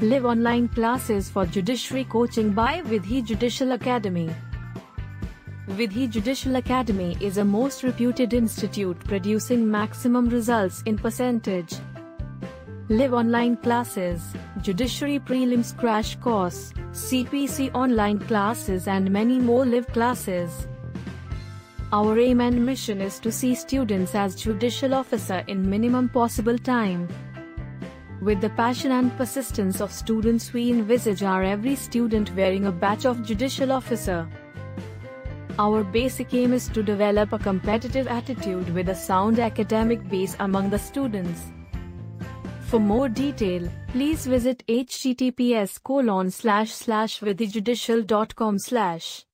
Live online classes for judiciary coaching by Vidhi Judicial Academy. Vidhi Judicial Academy is a most reputed institute producing maximum results in percentage. Live online classes, judiciary prelims crash course, CPC online classes and many more live classes. Our aim and mission is to see students as judicial officer in minimum possible time. With the passion and persistence of students we envisage our every student wearing a badge of judicial officer. Our basic aim is to develop a competitive attitude with a sound academic base among the students. For more detail, please visit https colon slash slash vidhijudicial.com slash.